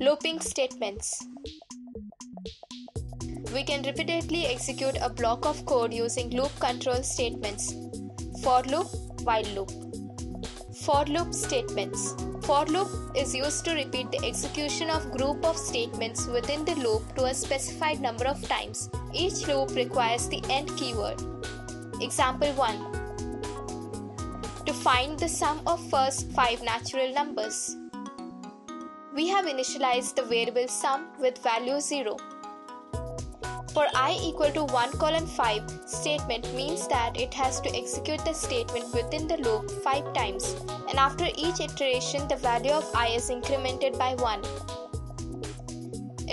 Looping statements. We can repeatedly execute a block of code using loop control statements. For loop, while loop. For loop statements. For loop is used to repeat the execution of group of statements within the loop to a specified number of times. Each loop requires the end keyword. Example 1 to find the sum of first 5 natural numbers. We have initialized the variable sum with value 0. For i equal to 1 colon 5 statement means that it has to execute the statement within the loop 5 times and after each iteration the value of i is incremented by 1.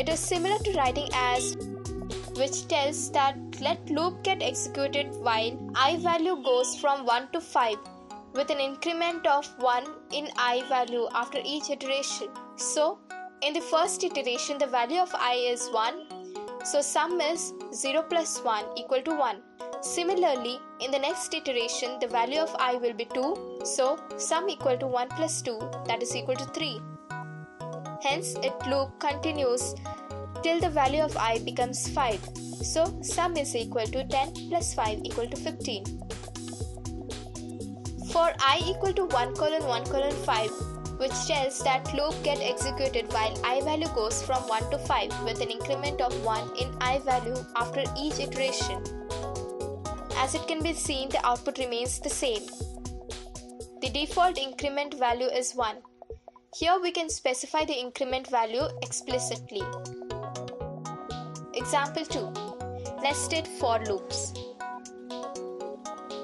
It is similar to writing as which tells that let loop get executed while i value goes from 1 to 5 with an increment of 1 in i value after each iteration. So, in the first iteration, the value of i is 1, so sum is 0 plus 1 equal to 1. Similarly, in the next iteration, the value of i will be 2, so sum equal to 1 plus 2 that is equal to 3. Hence, it loop continues till the value of i becomes 5. So, sum is equal to 10 plus 5 equal to 15. For i equal to 1 colon 1 colon 5, which tells that loop get executed while i value goes from 1 to 5 with an increment of 1 in i value after each iteration. As it can be seen, the output remains the same. The default increment value is 1. Here we can specify the increment value explicitly. Example 2 Nested for loops.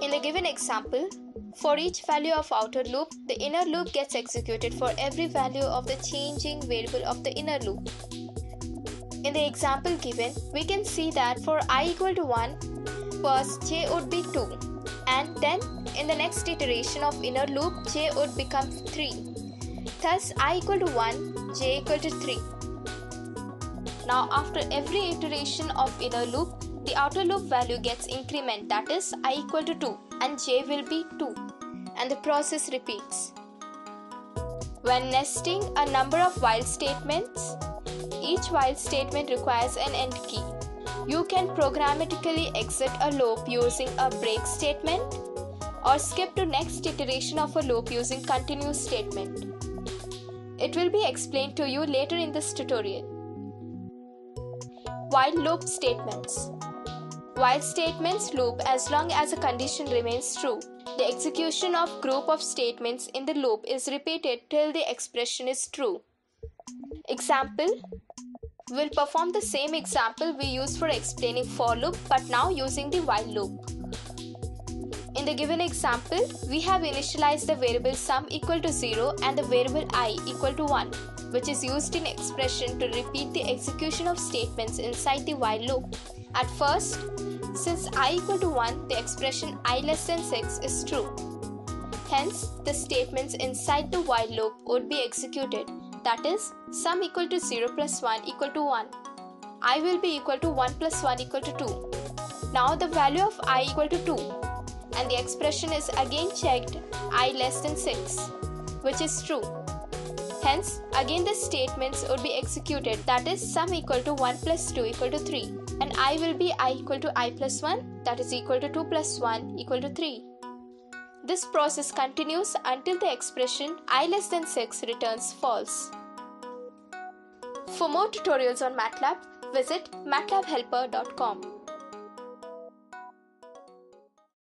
In the given example, for each value of outer loop, the inner loop gets executed for every value of the changing variable of the inner loop. In the example given, we can see that for i equal to 1, first j would be 2 and then in the next iteration of inner loop j would become 3. Thus i equal to 1, j equal to 3. Now after every iteration of inner loop, the outer loop value gets increment that is i equal to 2 and j will be 2 and the process repeats. When nesting a number of while statements, each while statement requires an end key. You can programmatically exit a loop using a break statement or skip to next iteration of a loop using continue statement. It will be explained to you later in this tutorial. While loop statements. While statements loop as long as a condition remains true. The execution of group of statements in the loop is repeated till the expression is true. Example We'll perform the same example we used for explaining for loop but now using the while loop. In the given example, we have initialized the variable sum equal to 0 and the variable i equal to 1 which is used in expression to repeat the execution of statements inside the while loop. At first, since i equal to 1, the expression i less than 6 is true. Hence, the statements inside the while loop would be executed. That is, sum equal to 0 plus 1 equal to 1. i will be equal to 1 plus 1 equal to 2. Now the value of i equal to 2 and the expression is again checked i less than 6 which is true. Hence, again the statements would be executed that is sum equal to 1 plus 2 equal to 3 and i will be i equal to i plus 1 that is equal to 2 plus 1 equal to 3. This process continues until the expression i less than 6 returns false. For more tutorials on MATLAB, visit matlabhelper.com.